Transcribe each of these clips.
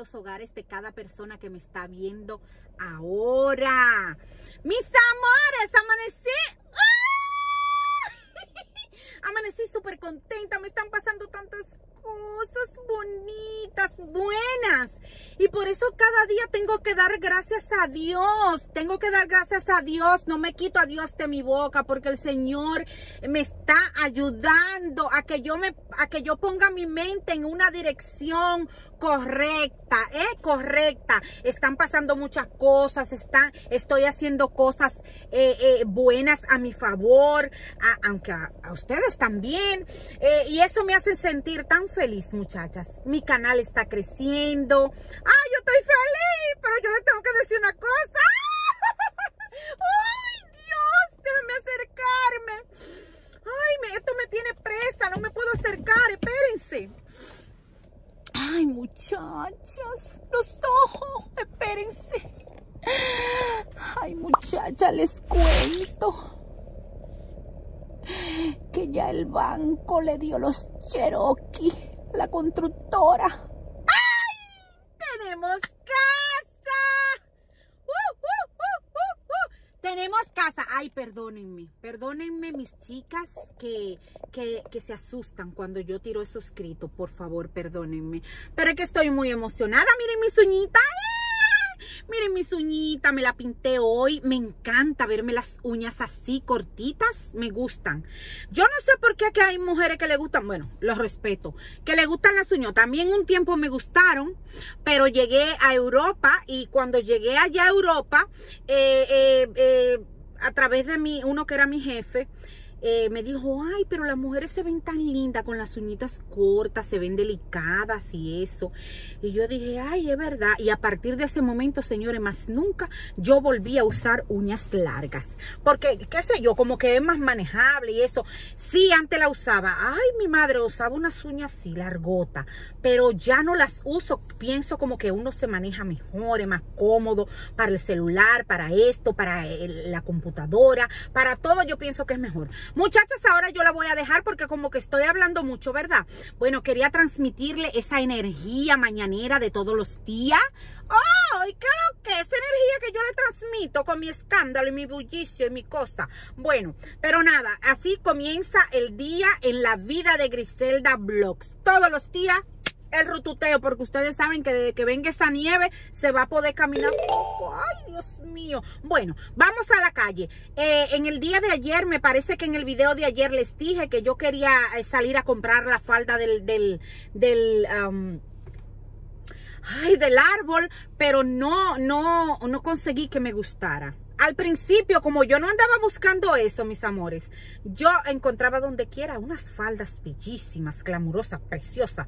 los hogares de cada persona que me está viendo ahora. Mis amores, amanecí. ¡Ah! Amanecí súper contenta, me están pasando tantas cosas bonitas, buenas. Y por eso cada día tengo que dar gracias a Dios. Tengo que dar gracias a Dios. No me quito a Dios de mi boca porque el Señor me está ayudando a que yo me a que yo ponga mi mente en una dirección correcta, ¿eh? Correcta. Están pasando muchas cosas, están, estoy haciendo cosas eh, eh, buenas a mi favor, aunque a, ustedes también. Eh, y eso me hace sentir tan feliz, muchachas. Mi canal está creciendo. ¡Ay, yo estoy feliz! Pero yo le tengo que decir una cosa. ¡Ay, Dios! Déjenme acercarme. Ay, esto me tiene presa, no me puedo acercar, espérense. Ay, muchachas, los ojos, espérense. Ay, muchachas, les cuento que ya el banco le dio los Cherokee a la constructora. ¡Ay! ¡Tenemos Tenemos casa. Ay, perdónenme. Perdónenme mis chicas que, que, que, se asustan cuando yo tiro esos escritos. Por favor, perdónenme. Pero es que estoy muy emocionada. Miren mis uñitas. Miren mis uñitas, me la pinté hoy. Me encanta verme las uñas así cortitas. Me gustan. Yo no sé por qué aquí hay mujeres que le gustan. Bueno, los respeto. Que le gustan las uñas. También un tiempo me gustaron. Pero llegué a Europa. Y cuando llegué allá a Europa, eh, eh, eh, a través de mi, uno que era mi jefe, eh, me dijo, ay, pero las mujeres se ven tan lindas con las uñitas cortas, se ven delicadas y eso. Y yo dije, ay, es verdad. Y a partir de ese momento, señores, más nunca yo volví a usar uñas largas. Porque, qué sé yo, como que es más manejable y eso. Sí, antes la usaba. Ay, mi madre usaba unas uñas así, largota. Pero ya no las uso. Pienso como que uno se maneja mejor, es más cómodo para el celular, para esto, para la computadora, para todo yo pienso que es mejor. Muchachas, ahora yo la voy a dejar porque como que estoy hablando mucho, ¿verdad? Bueno, quería transmitirle esa energía mañanera de todos los días. ¡Ay, qué lo que! Esa energía que yo le transmito con mi escándalo y mi bullicio y mi cosa. Bueno, pero nada, así comienza el día en la vida de Griselda Vlogs. Todos los días el rututeo, porque ustedes saben que desde que venga esa nieve se va a poder caminar poco. Ay, Dios mío. Bueno, vamos a la calle. Eh, en el día de ayer, me parece que en el video de ayer les dije que yo quería eh, salir a comprar la falda del, del, del, ay, del árbol, pero no, no, no conseguí que me gustara al principio, como yo no andaba buscando eso, mis amores, yo encontraba donde quiera unas faldas bellísimas, clamorosas, preciosas.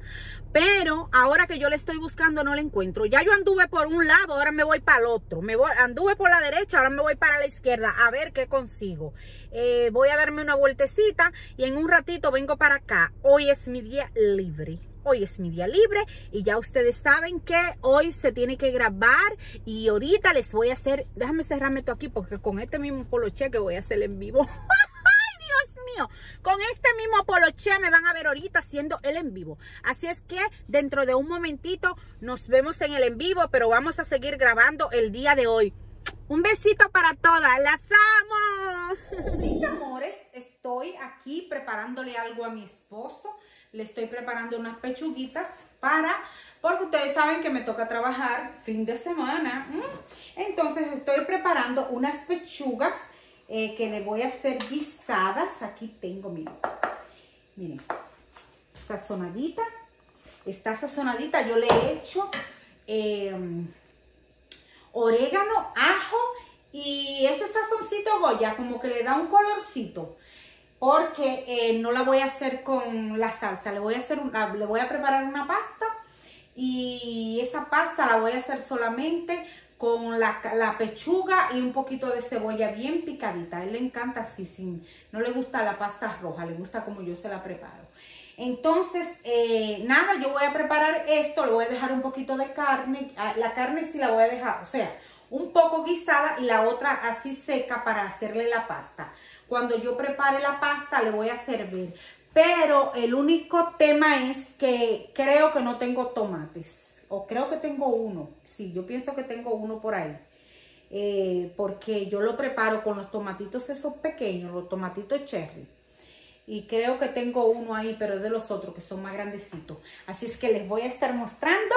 Pero ahora que yo le estoy buscando, no la encuentro. Ya yo anduve por un lado, ahora me voy para el otro. Me voy, anduve por la derecha, ahora me voy para la izquierda. A ver qué consigo. Eh, voy a darme una vueltecita y en un ratito vengo para acá. Hoy es mi día libre. Hoy es mi día libre y ya ustedes saben que hoy se tiene que grabar y ahorita les voy a hacer, déjame cerrarme esto aquí porque con este mismo poloche que voy a hacer en vivo. ¡Ay, Dios mío! Con este mismo poloche me van a ver ahorita haciendo el en vivo. Así es que dentro de un momentito nos vemos en el en vivo, pero vamos a seguir grabando el día de hoy. Un besito para todas, las amo. Mis amores, estoy aquí preparándole algo a mi esposo le estoy preparando unas pechuguitas para, porque ustedes saben que me toca trabajar fin de semana. Entonces estoy preparando unas pechugas eh, que le voy a hacer guisadas. Aquí tengo, miren, miren, sazonadita. Está sazonadita, yo le he hecho em, orégano, ajo y ese sazoncito Goya como que le da un colorcito porque eh, no la voy a hacer con la salsa, le voy a hacer una, le voy a preparar una pasta y esa pasta la voy a hacer solamente con la, pechuga y un poquito de cebolla bien picadita. A él le encanta así, sin, no le gusta la pasta roja, le gusta como yo se la preparo. Entonces, eh, nada, yo voy a preparar esto, le voy a dejar un poquito de carne, ah, la carne sí la voy a dejar, o sea, un poco guisada y la otra así seca para hacerle la pasta. Cuando yo prepare la pasta le voy a servir. Pero el único tema es que creo que no tengo tomates. o creo que tengo uno. Sí, yo pienso que tengo uno por ahí. Eh, porque yo lo preparo con los tomatitos esos pequeños, los tomatitos cherry. Y creo que tengo uno ahí, pero es de los otros que son más grandecitos. Así es que les voy a estar mostrando.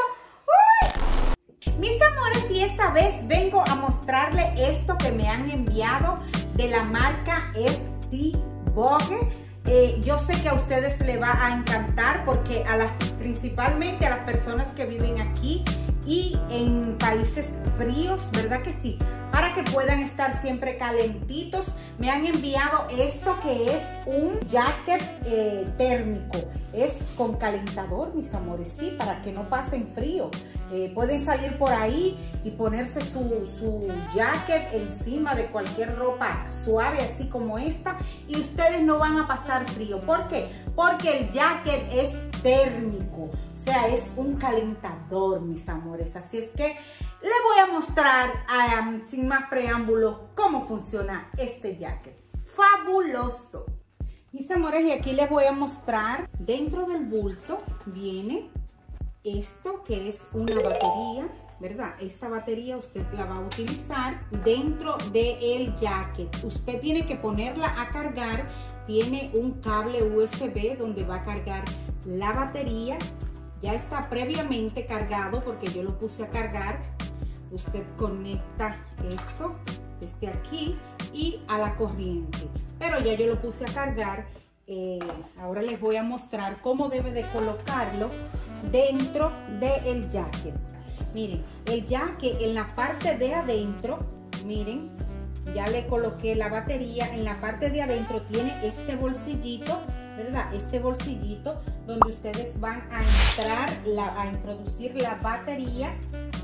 Mis amores, y esta vez vengo a mostrarle esto que me han enviado de la marca FT Vogue. Eh, yo sé que a ustedes les va a encantar porque a las, principalmente a las personas que viven aquí y en países fríos, ¿verdad que sí? Para que puedan estar siempre calentitos, me han enviado esto que es un jacket eh, térmico. Es con calentador, mis amores, sí, para que no pasen frío. Eh, pueden salir por ahí y ponerse su, su jacket encima de cualquier ropa suave, así como esta, y ustedes no van a pasar frío. ¿Por qué? Porque el jacket es térmico sea, es un calentador, mis amores. Así es que le voy a mostrar, sin más preámbulo, cómo funciona este jacket. ¡Fabuloso! Mis amores, y aquí les voy a mostrar, dentro del bulto viene esto que es una batería, ¿verdad? Esta batería usted la va a utilizar dentro del jacket. Usted tiene que ponerla a cargar. Tiene un cable USB donde va a cargar la batería ya está previamente cargado porque yo lo puse a cargar. Usted conecta esto desde aquí y a la corriente. Pero ya yo lo puse a cargar. Eh, ahora les voy a mostrar cómo debe de colocarlo dentro del jacket. Miren, el jacket en la parte de adentro, miren, ya le coloqué la batería. En la parte de adentro tiene este bolsillito ¿verdad? Este bolsillito donde ustedes van a entrar, a introducir la batería.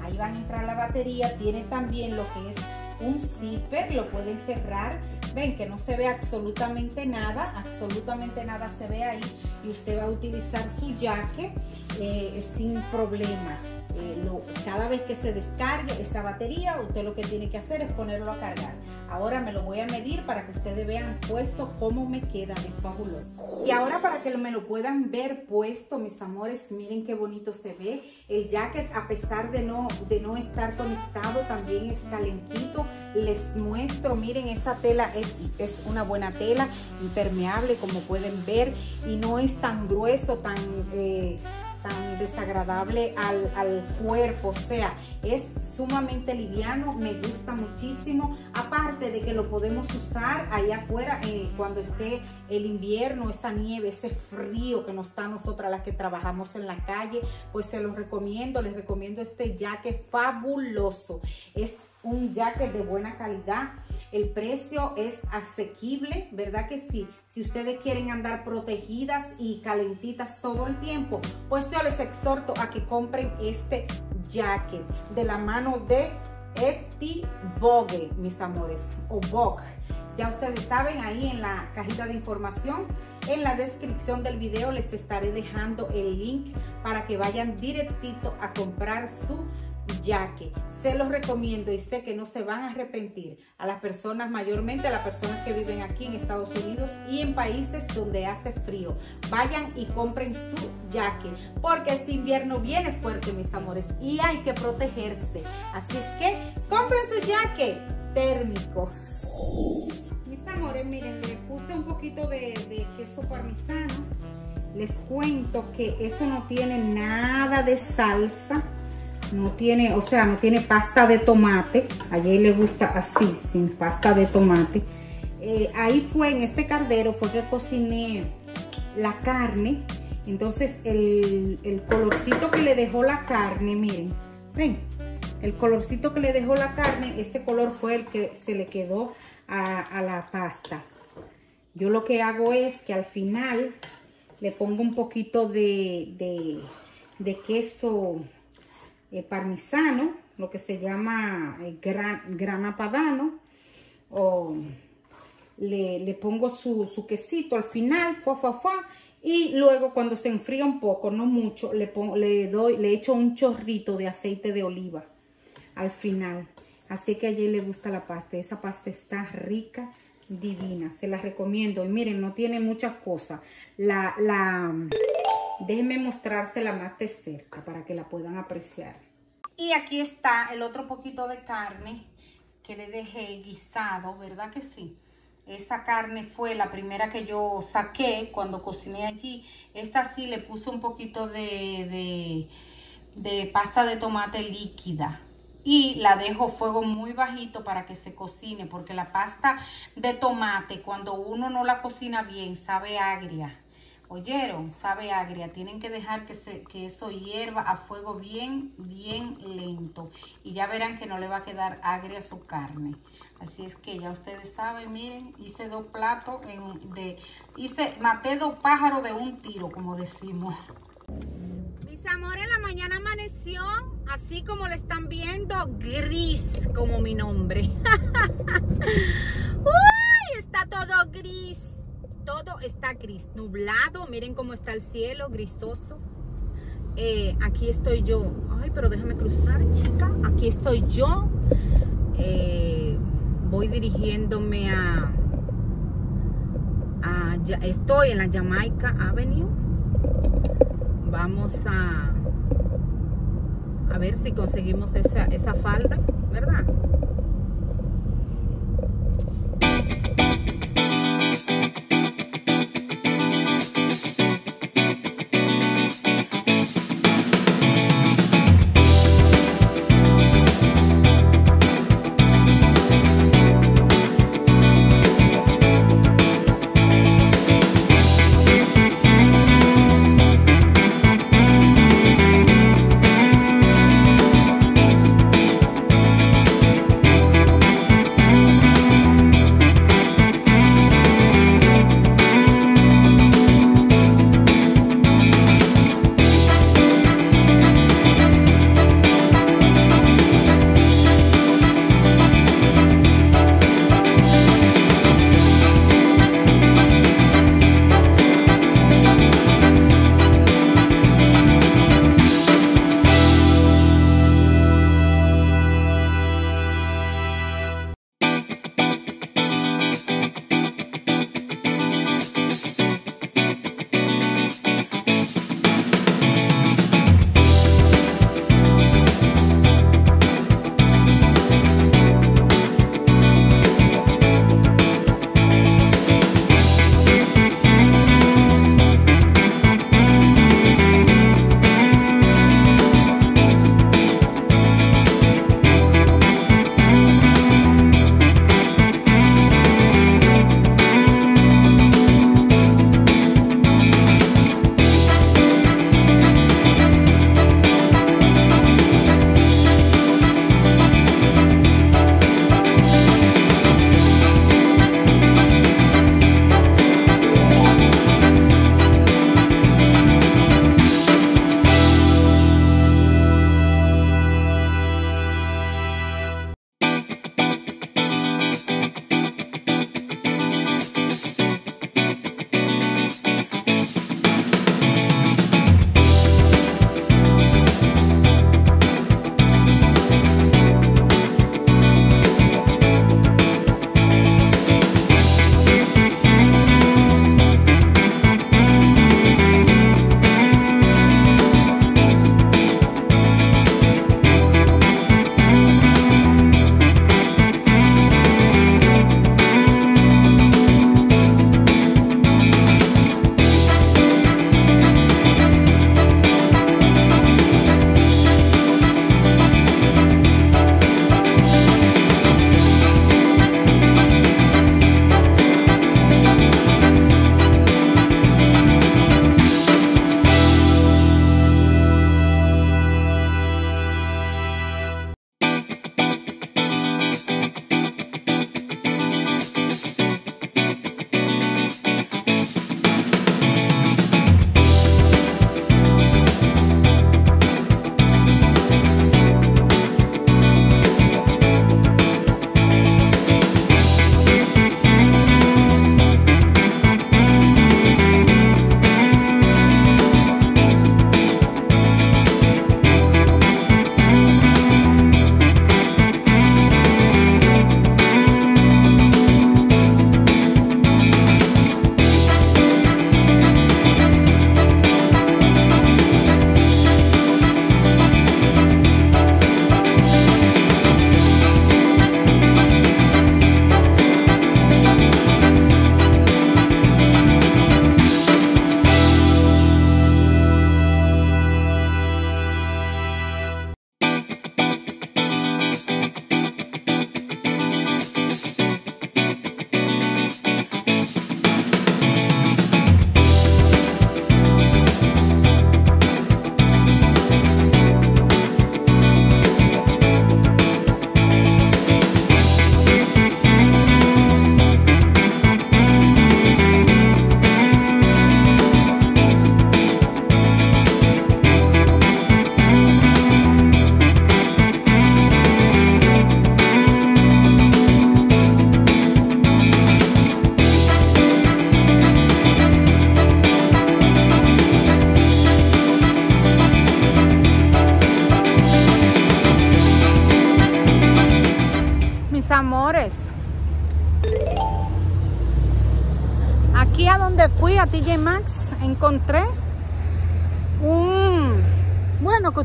Ahí van a entrar la batería. Tiene también lo que es un zipper, lo pueden cerrar. Ven que no se ve absolutamente nada, absolutamente nada se ve ahí. Y usted va a utilizar su jaque eh, sin problema. Eh, cada vez que se descargue esa batería, usted lo que tiene que hacer es ponerlo a cargar. Ahora me lo voy a medir para que ustedes vean puesto cómo me queda, es fabuloso. Y ahora para que me lo puedan ver puesto, mis amores, miren qué bonito se ve. El jacket, a pesar de no, de no estar conectado, también es calentito. Les muestro, miren, esta tela es, es una buena tela, impermeable, como pueden ver, y no es tan grueso, tan... Eh, tan desagradable al, cuerpo, o sea, es sumamente liviano, me gusta muchísimo, aparte de que lo podemos usar allá afuera eh, cuando esté el invierno, esa nieve, ese frío que nos está a nosotras las que trabajamos en la calle, pues se los recomiendo, les recomiendo este jacket fabuloso, es un jacket de buena calidad, el precio es asequible, ¿verdad que sí? Si ustedes quieren andar protegidas y calentitas todo el tiempo, pues yo les exhorto a que compren este jacket de la mano de FT Vogue, mis amores, o Vogue. Ya ustedes saben, ahí en la cajita de información, en la descripción del video les estaré dejando el link para que vayan directito a comprar su ya que se los recomiendo y sé que no se van a arrepentir a las personas, mayormente a las personas que viven aquí en Estados Unidos y en países donde hace frío. Vayan y compren su jacket porque este invierno viene fuerte, mis amores, y hay que protegerse. Así es que compren su jacket térmico. Mis amores, miren, le puse un poquito de, de queso parmesano. Les cuento que eso no tiene nada de salsa no tiene, o sea, no tiene pasta de tomate. A le gusta así, sin pasta de tomate. Eh, ahí fue, en este caldero, fue que cociné la carne. Entonces, el, colorcito que le dejó la carne, miren, ven, el colorcito que le dejó la carne, ese color fue el que se le quedó a, la pasta. Yo lo que hago es que al final le pongo un poquito de, de queso eh, parmesano, lo que se llama eh, grana padano, o le, pongo su, quesito al final, fa, fa, fa, y luego cuando se enfría un poco, no mucho, le, pongo, le, doy, le echo un chorrito de aceite de oliva al final. Así que a ella le gusta la pasta. Esa pasta está rica, divina. Se la recomiendo. Y miren, no tiene muchas cosas. La, la, Déjenme mostrársela más de cerca para que la puedan apreciar. Y aquí está el otro poquito de carne que le dejé guisado, ¿verdad que sí? Esa carne fue la primera que yo saqué cuando cociné allí. Esta sí le puse un poquito de, de, pasta de tomate líquida. Y la dejo fuego muy bajito para que se cocine. Porque la pasta de tomate cuando uno no la cocina bien sabe agria. ¿Oyeron? Sabe agria. Tienen que dejar que, se, que eso hierva a fuego bien, bien lento. Y ya verán que no le va a quedar agria su carne. Así es que ya ustedes saben, miren, hice dos platos de... Hice, maté dos pájaros de un tiro, como decimos. Mis amores, la mañana amaneció, así como le están viendo, gris como mi nombre. ¡Uy! Está todo gris todo está gris, nublado. Miren cómo está el cielo, grisoso. Eh, aquí estoy yo. Ay, pero déjame cruzar, chica. Aquí estoy yo. Eh, voy dirigiéndome a, a, Estoy en la Jamaica Avenue. Vamos a... A ver si conseguimos esa, esa falda, ¿verdad?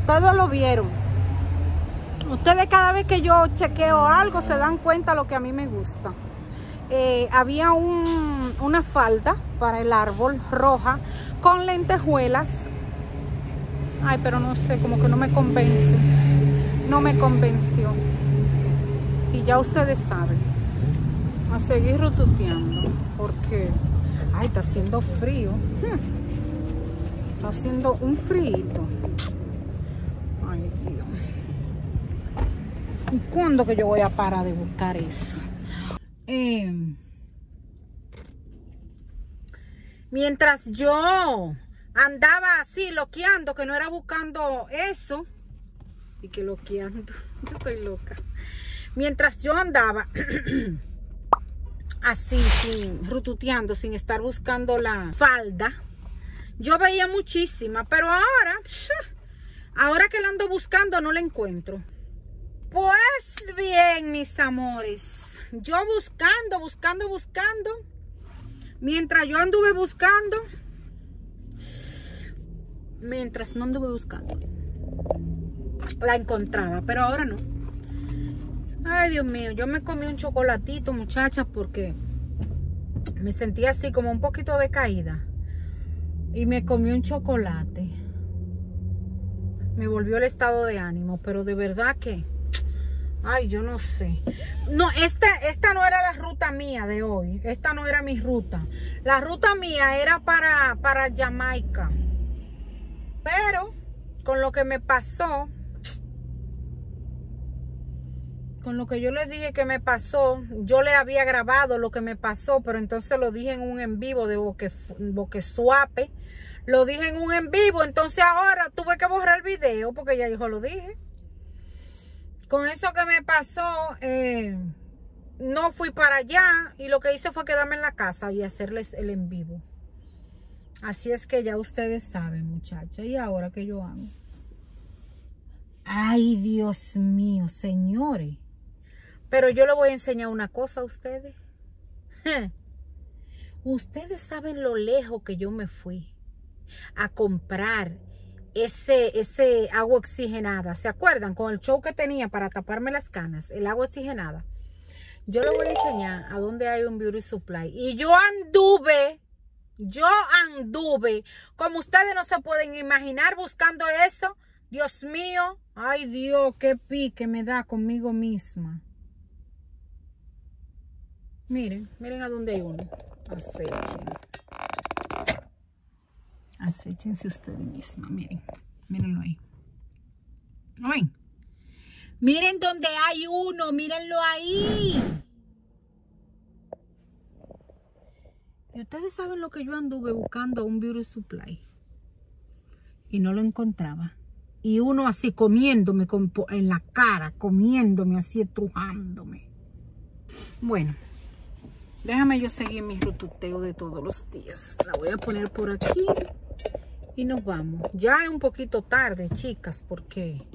Ustedes lo vieron. Ustedes cada vez que yo chequeo algo se dan cuenta lo que a mí me gusta. Eh, había un, una falda para el árbol roja con lentejuelas. Ay, pero no sé, como que no me convence. No me convenció. Y ya ustedes saben. A seguir rotuteando. Porque, ay, está haciendo frío. Hmm. Está haciendo un frío. Ay, Dios. ¿Y cuándo que yo voy a parar de buscar eso? Eh, mientras yo andaba así loqueando, que no era buscando eso, y que loqueando, yo estoy loca. Mientras yo andaba así, sin, rututeando, sin estar buscando la falda, yo veía muchísima, pero ahora, ahora que la ando buscando no la encuentro. Pues bien, mis amores yo buscando, buscando, buscando. Mientras yo anduve buscando, mientras no anduve buscando, la encontraba, pero ahora no. Ay, Dios mío, yo me comí un chocolatito, muchachas, porque me sentía así como un poquito de caída. Y me comí un chocolate. Me volvió el estado de ánimo, pero de verdad que Ay, yo no sé. No, esta, esta no era la ruta mía de hoy. Esta no era mi ruta. La ruta mía era para, para Jamaica. Pero con lo que me pasó, con lo que yo les dije que me pasó, yo le había grabado lo que me pasó, pero entonces lo dije en un en vivo de boque, boque suape. Lo dije en un en vivo, entonces ahora tuve que borrar el video porque ya yo lo dije con eso que me pasó, eh, no fui para allá y lo que hice fue quedarme en la casa y hacerles el en vivo. Así es que ya ustedes saben, muchachas. ¿Y ahora qué yo hago? Ay, Dios mío, señores. Pero yo le voy a enseñar una cosa a ustedes. ustedes saben lo lejos que yo me fui a comprar ese, ese agua oxigenada. ¿Se acuerdan? Con el show que tenía para taparme las canas, el agua oxigenada. Yo le voy a enseñar a dónde hay un beauty supply. Y yo anduve, yo anduve, como ustedes no se pueden imaginar buscando eso. Dios mío, ay Dios, qué pique me da conmigo misma. Miren, miren a dónde hay uno. Acechen. Acéchense ustedes mismas, miren, mírenlo ahí. ¿Ven? Miren donde hay uno, mírenlo ahí. Y ustedes saben lo que yo anduve buscando un beauty supply. Y no lo encontraba. Y uno así comiéndome en la cara, comiéndome así, estrujándome. Bueno, déjame yo seguir mi rututeo de todos los días. La voy a poner por aquí y nos vamos. Ya es un poquito tarde, chicas, porque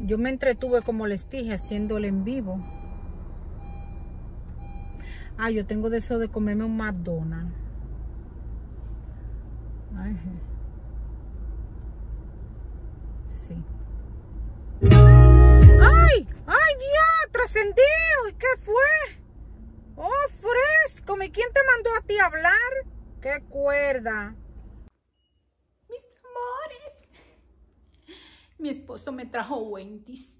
yo me entretuve, como les dije, haciéndole en vivo. Ah, yo tengo de eso de comerme un McDonald's. Ay, sí. ¡Ay! ¡Ay, Dios! ¡Trascendido! ¿Qué fue? ¡Oh, fresco! ¿Y quién te mandó a ti hablar? ¡Qué cuerda! Mi esposo me trajo Wendy's.